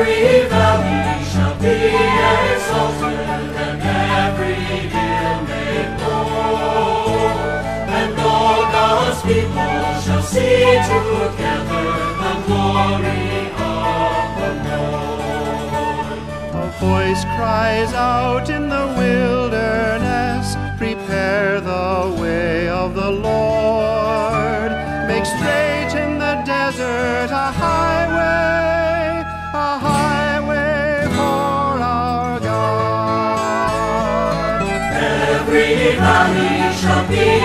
Every valley shall be exalted, and every hill made low. And all God's people shall see together the glory of the Lord. A voice cries out in the wilderness, Prepare the way of the Lord. Make straight in the desert a highway, Every valley shall be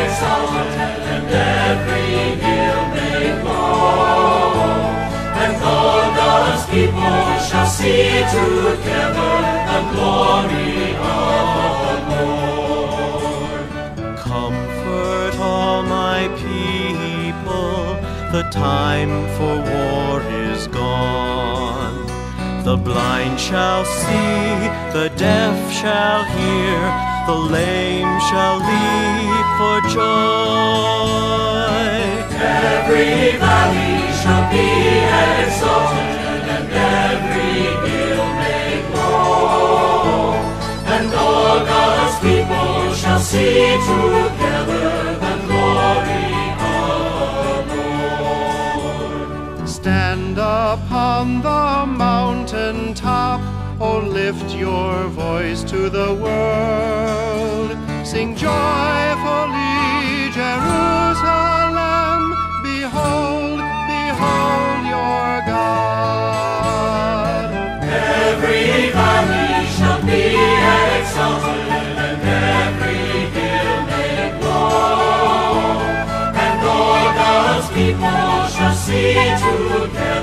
exalted, and every hill made low. And all God's people shall see together the glory of the Lord. Comfort all my people, the time for war is gone. The blind shall see, the deaf shall hear, the lame shall leap for joy. Every valley shall be exalted, and every hill made low. And all God's people shall see together the glory of the Lord. Stand upon the mountain top, oh lift your voice to the world. Sing joyfully, Jerusalem, behold, behold your God. Every valley shall be exalted, and every hill made low. And all God's people shall see together